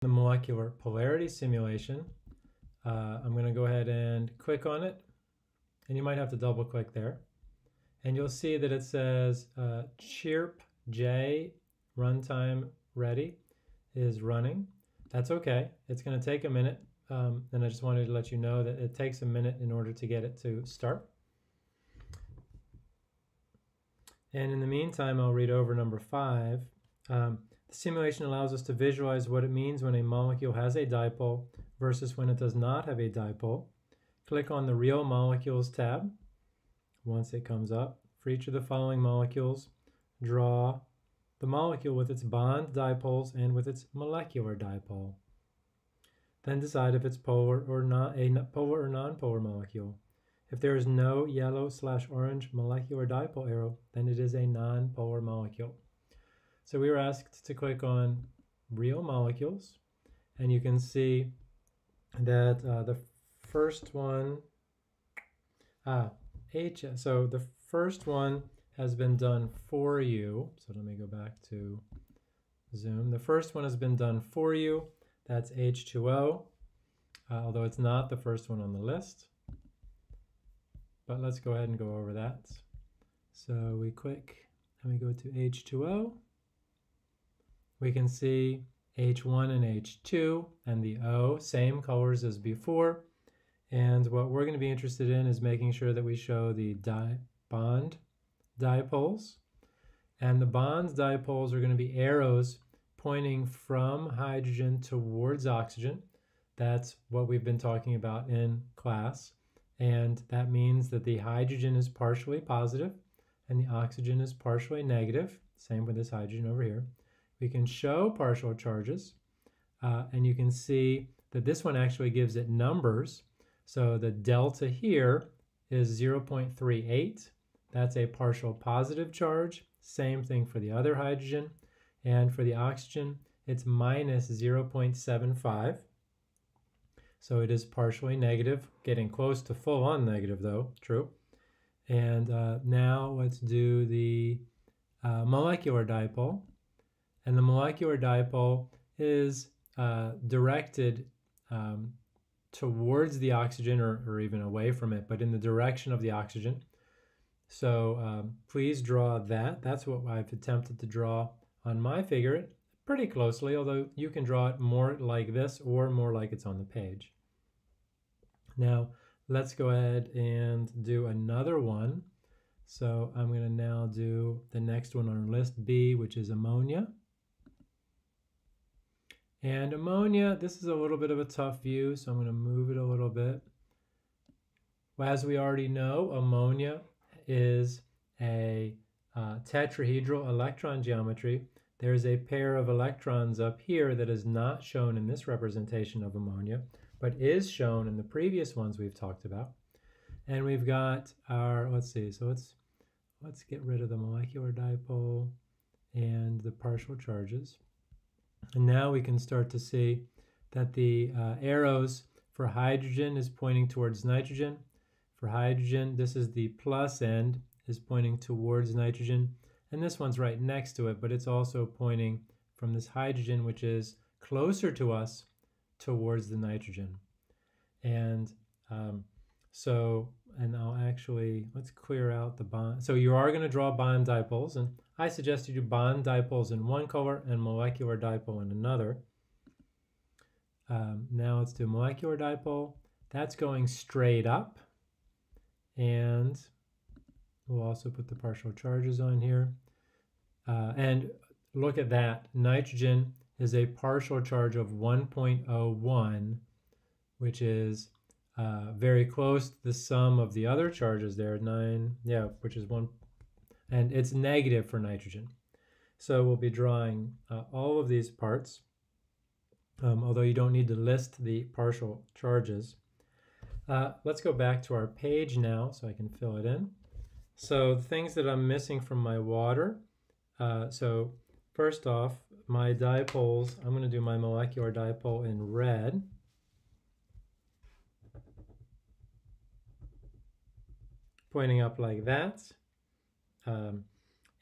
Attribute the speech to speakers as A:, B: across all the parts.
A: the molecular polarity simulation. Uh, I'm going to go ahead and click on it, and you might have to double click there. And you'll see that it says uh, chirp J runtime ready is running. That's okay. It's going to take a minute. Um, and I just wanted to let you know that it takes a minute in order to get it to start. And in the meantime, I'll read over number five. Um, the simulation allows us to visualize what it means when a molecule has a dipole versus when it does not have a dipole. Click on the Real Molecules tab once it comes up. For each of the following molecules, draw the molecule with its bond dipoles and with its molecular dipole. Then decide if it's polar or not a polar or non-polar molecule. If there is no yellow slash orange molecular dipole arrow, then it is a non-polar molecule. So we were asked to click on real molecules, and you can see that uh, the first one, ah, H, so the first one has been done for you. So let me go back to Zoom. The first one has been done for you. That's H2O, uh, although it's not the first one on the list. But let's go ahead and go over that. So we click and we go to H2O. We can see H1 and H2 and the O, same colors as before. And what we're going to be interested in is making sure that we show the di bond dipoles. And the bond dipoles are going to be arrows pointing from hydrogen towards oxygen. That's what we've been talking about in class. And that means that the hydrogen is partially positive and the oxygen is partially negative. Same with this hydrogen over here. We can show partial charges. Uh, and you can see that this one actually gives it numbers. So the delta here is 0.38 that's a partial positive charge. Same thing for the other hydrogen. And for the oxygen, it's minus 0.75. So it is partially negative, getting close to full on negative though, true. And uh, now let's do the uh, molecular dipole. And the molecular dipole is uh, directed um, towards the oxygen or, or even away from it, but in the direction of the oxygen. So um, please draw that. That's what I've attempted to draw on my figure pretty closely, although you can draw it more like this or more like it's on the page. Now, let's go ahead and do another one. So I'm going to now do the next one on list B, which is ammonia. And ammonia, this is a little bit of a tough view, so I'm going to move it a little bit. Well, As we already know, ammonia is a uh, tetrahedral electron geometry. There's a pair of electrons up here that is not shown in this representation of ammonia, but is shown in the previous ones we've talked about. And we've got our, let's see, so let's, let's get rid of the molecular dipole and the partial charges. And now we can start to see that the uh, arrows for hydrogen is pointing towards nitrogen for hydrogen, this is the plus end, is pointing towards nitrogen. And this one's right next to it, but it's also pointing from this hydrogen, which is closer to us, towards the nitrogen. And um, so, and I'll actually, let's clear out the bond. So you are going to draw bond dipoles, and I suggest you do bond dipoles in one color and molecular dipole in another. Um, now let's do molecular dipole. That's going straight up. And we'll also put the partial charges on here. Uh, and look at that. Nitrogen is a partial charge of 1.01, which is uh, very close to the sum of the other charges there, 9, yeah, which is 1, and it's negative for nitrogen. So we'll be drawing uh, all of these parts, um, although you don't need to list the partial charges. Uh, let's go back to our page now so I can fill it in. So the things that I'm missing from my water. Uh, so first off, my dipoles, I'm going to do my molecular dipole in red. Pointing up like that. Um,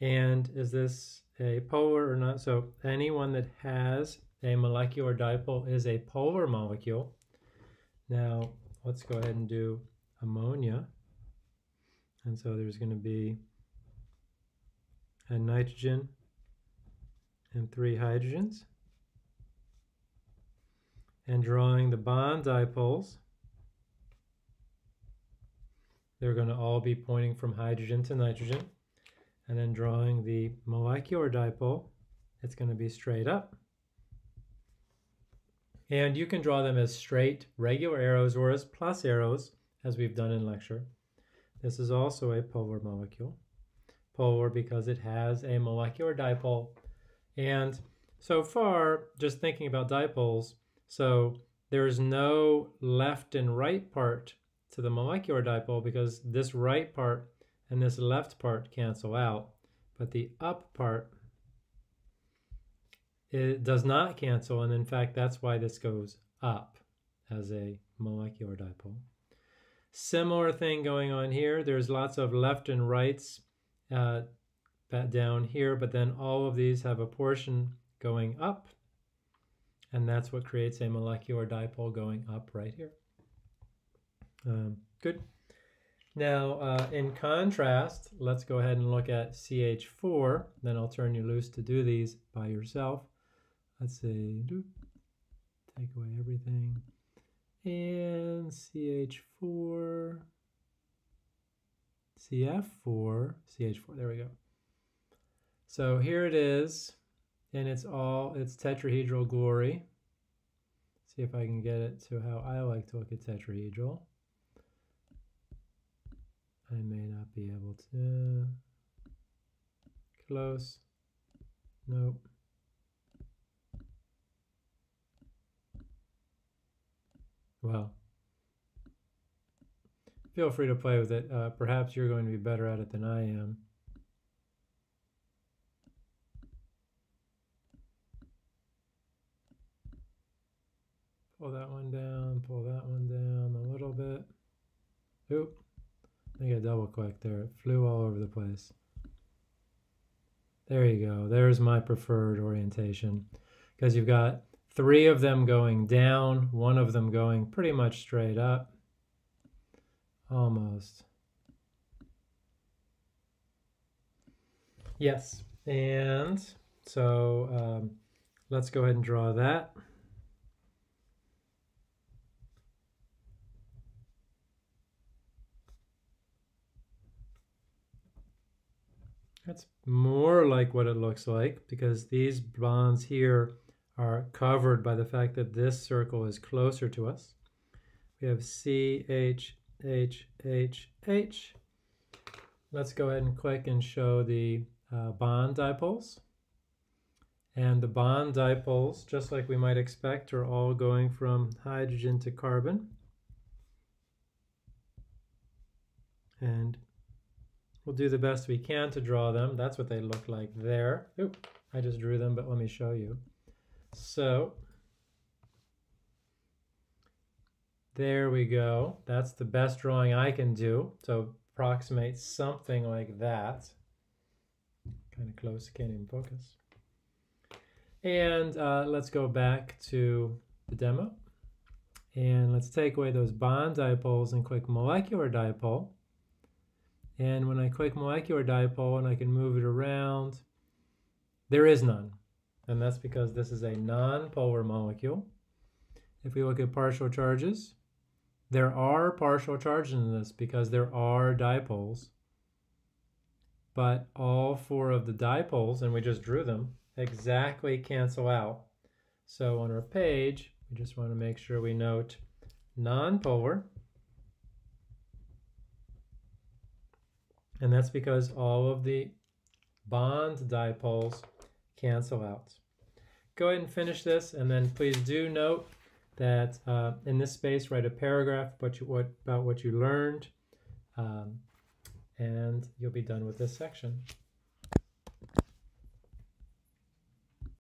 A: and is this a polar or not? So anyone that has a molecular dipole is a polar molecule. Now, let's go ahead and do ammonia. And so there's going to be a nitrogen and three hydrogens. And drawing the bond dipoles, they're going to all be pointing from hydrogen to nitrogen. And then drawing the molecular dipole, it's going to be straight up. And you can draw them as straight regular arrows or as plus arrows, as we've done in lecture. This is also a polar molecule. Polar because it has a molecular dipole. And so far, just thinking about dipoles, so there's no left and right part to the molecular dipole because this right part and this left part cancel out, but the up part it does not cancel, and in fact, that's why this goes up as a molecular dipole. Similar thing going on here. There's lots of left and rights uh, down here, but then all of these have a portion going up, and that's what creates a molecular dipole going up right here. Um, good. Now, uh, in contrast, let's go ahead and look at CH4. Then I'll turn you loose to do these by yourself. Let's say take away everything. And CH4 CF4 CH4 there we go. So here it is and it's all it's tetrahedral glory. See if I can get it to how I like to look at tetrahedral I may not be able to close nope Well, feel free to play with it. Uh, perhaps you're going to be better at it than I am. Pull that one down, pull that one down a little bit. Oop, I got double click there. It flew all over the place. There you go. There's my preferred orientation because you've got three of them going down, one of them going pretty much straight up. Almost. Yes, and so um, let's go ahead and draw that. That's more like what it looks like because these bonds here are covered by the fact that this circle is closer to us. We have C, H, H, H, H. Let's go ahead and click and show the uh, bond dipoles. And the bond dipoles, just like we might expect, are all going from hydrogen to carbon. And we'll do the best we can to draw them. That's what they look like there. Oop, I just drew them, but let me show you. So there we go. That's the best drawing I can do. So approximate something like that. Kind of close, can't even focus. And uh, let's go back to the demo. And let's take away those bond dipoles and click molecular dipole. And when I click molecular dipole and I can move it around, there is none and that's because this is a non-polar molecule. If we look at partial charges, there are partial charges in this because there are dipoles, but all four of the dipoles, and we just drew them, exactly cancel out. So on our page, we just want to make sure we note non-polar, and that's because all of the bond dipoles cancel out. Go ahead and finish this, and then please do note that uh, in this space, write a paragraph what you, what, about what you learned, um, and you'll be done with this section.